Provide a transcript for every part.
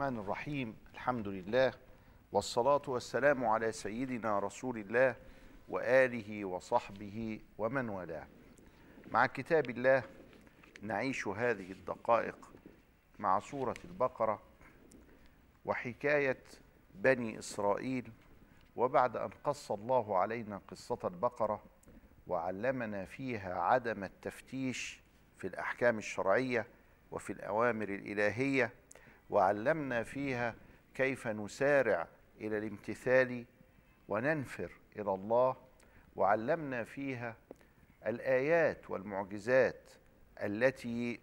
الرحمن الرحيم. الحمد لله والصلاة والسلام على سيدنا رسول الله وآله وصحبه ومن والاه. مع كتاب الله نعيش هذه الدقائق مع سورة البقرة وحكاية بني إسرائيل وبعد أن قص الله علينا قصة البقرة وعلمنا فيها عدم التفتيش في الأحكام الشرعية وفي الأوامر الإلهية وعلمنا فيها كيف نسارع إلى الامتثال وننفر إلى الله. وعلمنا فيها الآيات والمعجزات التي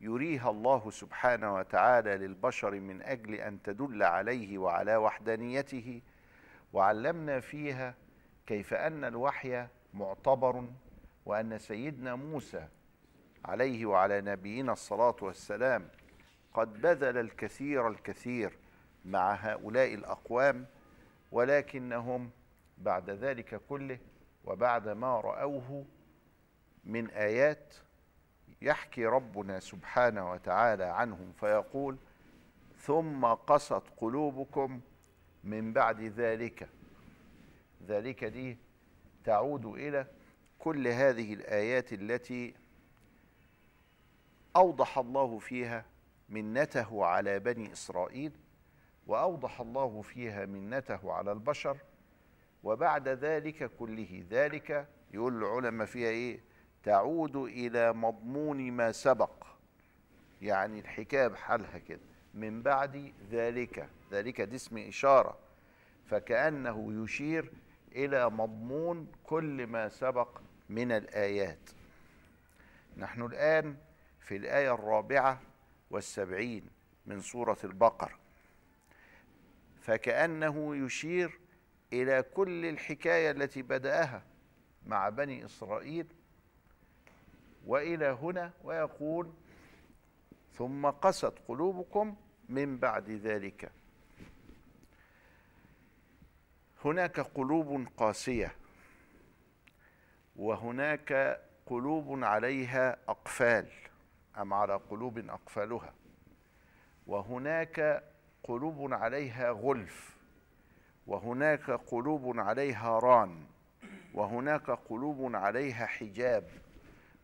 يريها الله سبحانه وتعالى للبشر من أجل أن تدل عليه وعلى وحدانيته. وعلمنا فيها كيف أن الوحي معتبر وأن سيدنا موسى عليه وعلى نبينا الصلاة والسلام قد بذل الكثير الكثير مع هؤلاء الأقوام ولكنهم بعد ذلك كله وبعد ما رأوه من آيات يحكي ربنا سبحانه وتعالى عنهم فيقول ثم قست قلوبكم من بعد ذلك ذلك دي تعود إلى كل هذه الآيات التي أوضح الله فيها منته على بني إسرائيل وأوضح الله فيها منته على البشر وبعد ذلك كله ذلك. يقول العلماء فيها إيه؟ تعود إلى مضمون ما سبق. يعني الحكاية بحالها كده. من بعد ذلك. ذلك دي اسم إشارة. فكأنه يشير إلى مضمون كل ما سبق من الآيات. نحن الآن في الآية الرابعة. والسبعين من سورة البقرة فكأنه يشير إلى كل الحكاية التي بدأها مع بني إسرائيل وإلى هنا ويقول ثم قست قلوبكم من بعد ذلك هناك قلوب قاسية وهناك قلوب عليها أقفال. أم على قلوب أقفالها وهناك قلوب عليها غلف وهناك قلوب عليها ران وهناك قلوب عليها حجاب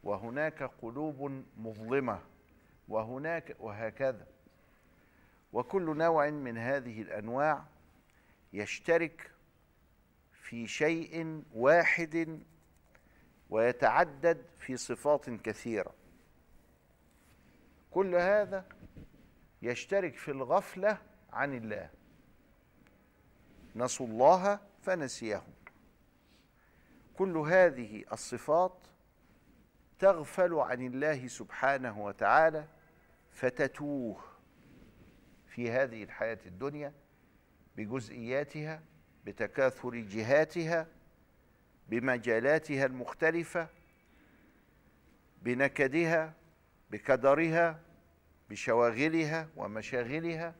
وهناك قلوب مظلمة وهناك وهكذا. وكل نوع من هذه الأنواع يشترك في شيء واحد ويتعدد في صفات كثيرة. كل هذا يشترك في الغفلة عن الله. نسوا الله فنسيهم. كل هذه الصفات تغفل عن الله سبحانه وتعالى فتتوه في هذه الحياة الدنيا بجزئياتها بتكاثر جهاتها بمجالاتها المختلفة بنكدها بكدرها بشواغلها ومشاغلها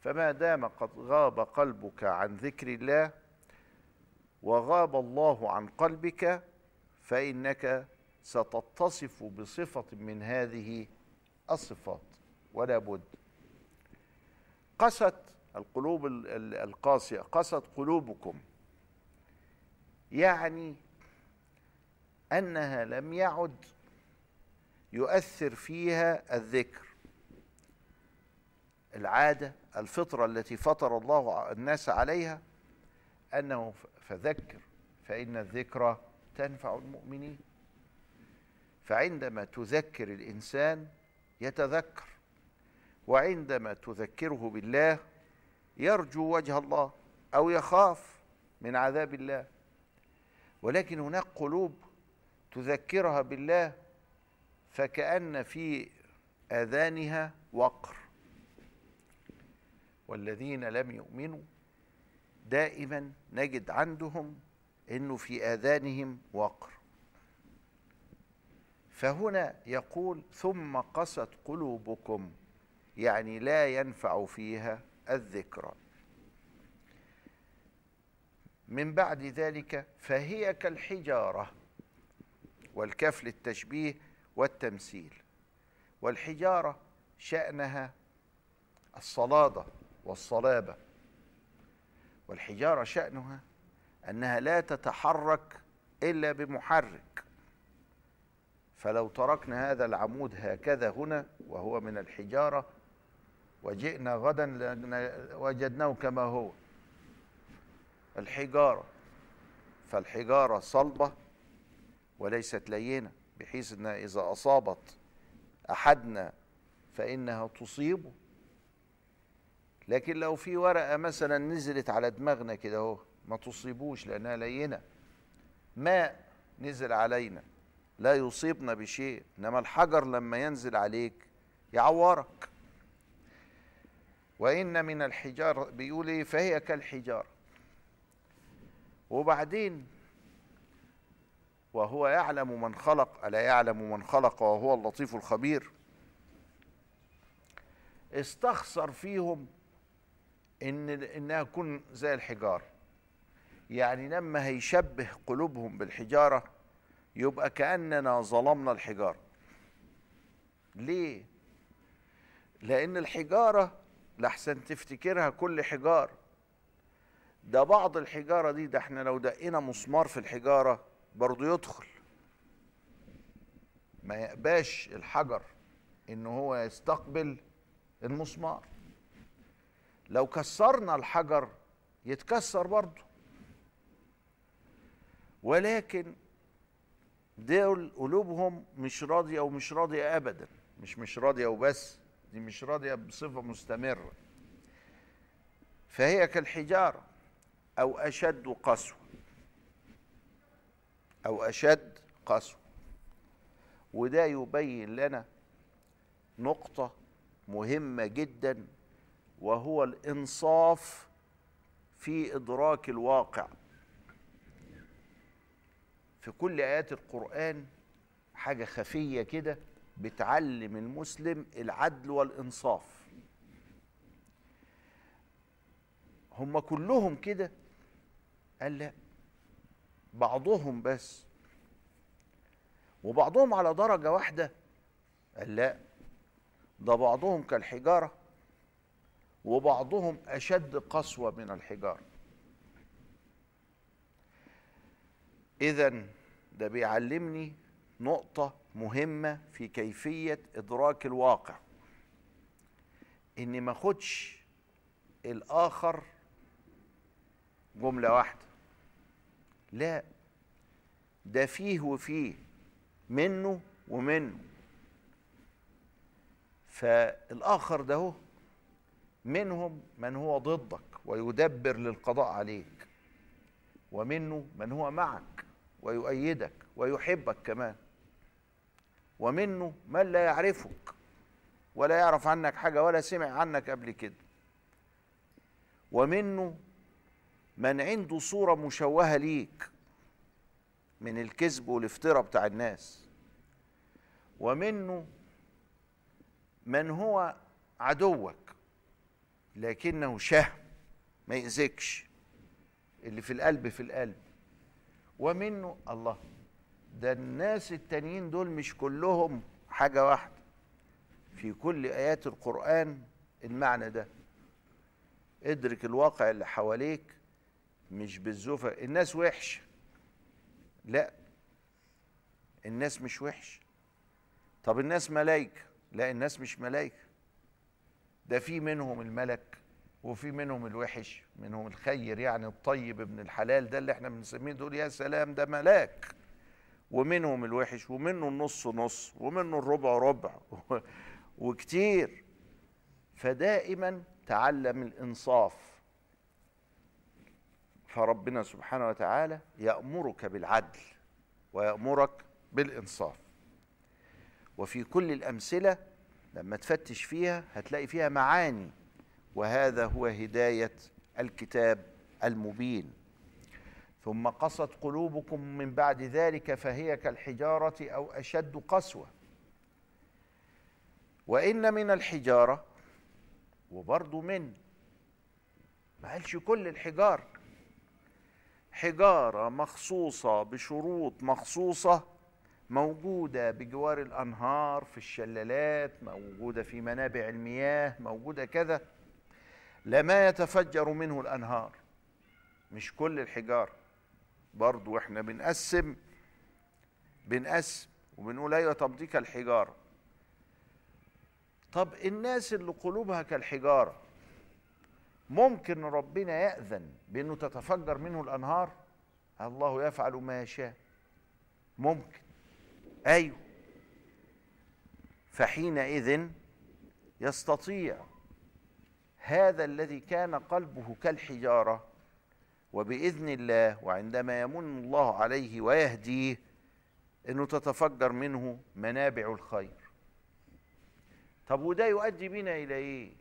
فما دام قد غاب قلبك عن ذكر الله وغاب الله عن قلبك فإنك ستتصف بصفة من هذه الصفات ولا بد. قست القلوب القاسية قست قلوبكم. يعني أنها لم يعد يؤثر فيها الذكر. العادة الفطرة التي فطر الله الناس عليها أنه فذكر فإن الذكرى تنفع المؤمنين. فعندما تذكر الإنسان يتذكر وعندما تذكره بالله يرجو وجه الله أو يخاف من عذاب الله. ولكن هناك قلوب تذكرها بالله فكأن في آذانها وقر. والذين لم يؤمنوا دائما نجد عندهم إنه في آذانهم وقر. فهنا يقول ثم قست قلوبكم يعني لا ينفع فيها الذكرى من بعد ذلك فهي كالحجارة والكف للتشبيه والتمثيل. والحجارة شأنها الصلادة والصلابة. والحجارة شأنها أنها لا تتحرك إلا بمحرك. فلو تركنا هذا العمود هكذا هنا وهو من الحجارة وجئنا غدا وجدناه كما هو. الحجارة. فالحجارة صلبة وليست لينة. بحيث انها إذا أصابت أحدنا فإنها تصيبه. لكن لو في ورقة مثلا نزلت على دماغنا كده أهو ما تصيبوش لأنها لينة. ماء نزل علينا لا يصيبنا بشيء إنما الحجر لما ينزل عليك يعورك. وإن من الحجاره بيقول إيه فهي كالحجارة. وبعدين وهو يعلم من خلق ألا يعلم من خلق وهو اللطيف الخبير؟ استخسر فيهم إن إنها تكون زي الحجارة. يعني لما هيشبه قلوبهم بالحجارة يبقى كأننا ظلمنا الحجارة. ليه؟ لأن الحجارة لحسن تفتكرها كل حجاره ده بعض الحجارة دي ده إحنا لو دقينا مسمار في الحجارة برضه يدخل. ما يقباش الحجر إن هو يستقبل المسمار. لو كسرنا الحجر يتكسر برضه. ولكن دول قلوبهم مش راضية ومش راضية أبدا. مش مش راضية وبس دي مش راضية بصفة مستمرة. فهي كالحجارة أو أشد قسوة. أو أشد قسوة. وده يبين لنا نقطة مهمة جدا وهو الإنصاف في إدراك الواقع. في كل آيات القرآن حاجة خفية كده بتعلم المسلم العدل والإنصاف. هم كلهم كده؟ قال لا. بعضهم بس. وبعضهم على درجة واحدة. قال لا. ده بعضهم كالحجارة. وبعضهم أشد قسوة من الحجارة. إذا ده بيعلمني نقطة مهمة في كيفية إدراك الواقع. إني ما أخدش الآخر جملة واحدة. لا. ده فيه وفيه منه ومنه. فالآخر ده منهم من هو ضدك ويدبر للقضاء عليك ومنه من هو معك ويؤيدك ويحبك كمان ومنه من لا يعرفك ولا يعرف عنك حاجة ولا سمع عنك قبل كده ومنه من عنده صورة مشوهة ليك من الكذب والافتراء بتاع الناس ومنه من هو عدوك لكنه شهم ما يأذكش اللي في القلب في القلب ومنه الله. ده الناس التانيين دول مش كلهم حاجة واحدة. في كل آيات القرآن المعنى ده. ادرك الواقع اللي حواليك مش بالزوفة. الناس وحشة لا. الناس مش وحش. طب الناس ملايكة لا الناس مش ملايكة ده في منهم الملك وفي منهم الوحش منهم الخير يعني الطيب ابن الحلال ده اللي إحنا بنسميه دول. يا سلام ده ملاك. ومنهم الوحش ومنه النص نص ومنه الربع ربع. وكتير. فدائما تعلم الإنصاف. فربنا سبحانه وتعالى يأمرك بالعدل ويأمرك بالإنصاف. وفي كل الأمثلة لما تفتش فيها هتلاقي فيها معاني وهذا هو هداية الكتاب المبين. ثم قست قلوبكم من بعد ذلك فهي كالحجارة أو أشد قسوة. وإن من الحجارة وبرضه من ما قالش كل الحجاره حجارة مخصوصة بشروط مخصوصة موجودة بجوار الأنهار في الشلالات موجودة في منابع المياه موجودة كذا. لما يتفجر منه الأنهار. مش كل الحجارة. برضو إحنا بنقسم بنقسم وبنقول أيوه طب دي كالحجارة. طب الناس اللي قلوبها كالحجارة ممكن ربنا يأذن بأنه تتفجر منه الأنهار؟ الله يفعل ما يشاء. ممكن. أيوه. فحينئذ يستطيع هذا الذي كان قلبه كالحجارة وبإذن الله وعندما يمن الله عليه ويهديه أنه تتفجر منه منابع الخير. طب وده يؤدي بنا إلى إيه؟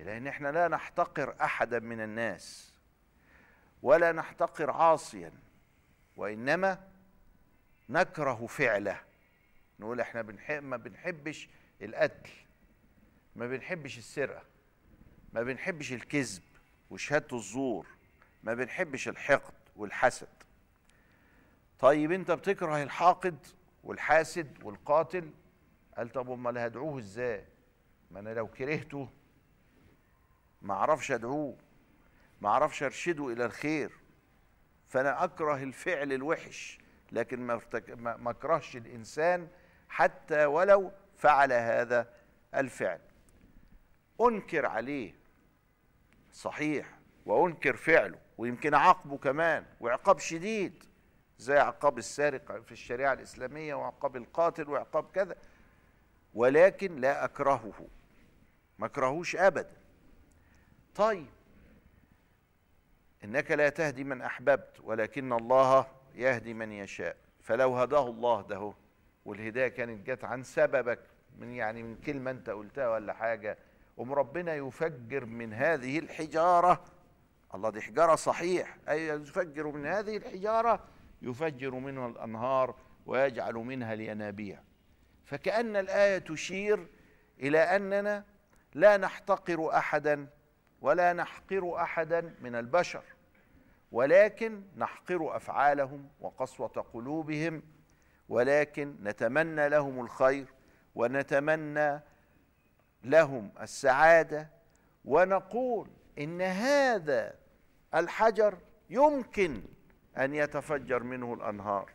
إلى أن إحنا لا نحتقر أحدا من الناس ولا نحتقر عاصيا وإنما نكره فعله. نقول إحنا بنحب ما بنحبش القتل ما بنحبش السرقة ما بنحبش الكذب وشهادة الزور ما بنحبش الحقد والحسد. طيب أنت بتكره الحاقد والحاسد والقاتل؟ قال طب أمال هدعوه إزاي؟ ما أنا لو كرهته ما أعرفش ادعوه ما أعرفش ارشده إلى الخير. فانا اكره الفعل الوحش لكن ما ما اكرهش الانسان حتى ولو فعل هذا الفعل. انكر عليه صحيح وانكر فعله ويمكن اعاقبه كمان وعقاب شديد زي عقاب السارق في الشريعة الإسلامية وعقاب القاتل وعقاب كذا. ولكن لا أكرهه ما أكرهوش ابدا. طيب. إنك لا تهدي من أحببت ولكن الله يهدي من يشاء. فلو هداه الله ده والهداية كانت جت عن سببك من يعني من كلمة أنت قلتها ولا حاجة قوم ربنا يفجر من هذه الحجارة. الله دي حجارة صحيح. أي يفجر من هذه الحجارة يفجر منها الأنهار ويجعل منها الينابيع. فكأن الآية تشير إلى أننا لا نحتقر أحدا ولا نحقر أحدا من البشر ولكن نحقر أفعالهم وقسوة قلوبهم ولكن نتمنى لهم الخير ونتمنى لهم السعادة ونقول إن هذا الحجر يمكن أن يتفجر منه الأنهار.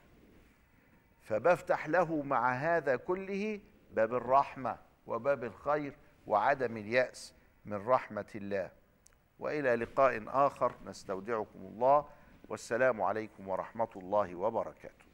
فبفتح له مع هذا كله باب الرحمة وباب الخير وعدم اليأس. من رحمة الله. وإلى لقاء آخر. نستودعكم الله. والسلام عليكم ورحمة الله وبركاته.